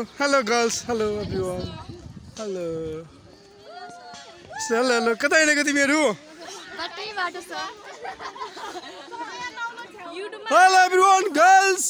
hello girls hello everyone hello hello hello कता हिँडेको तिमीहरू कतैबाट छ हेलो एभ्री वान गर्ल्स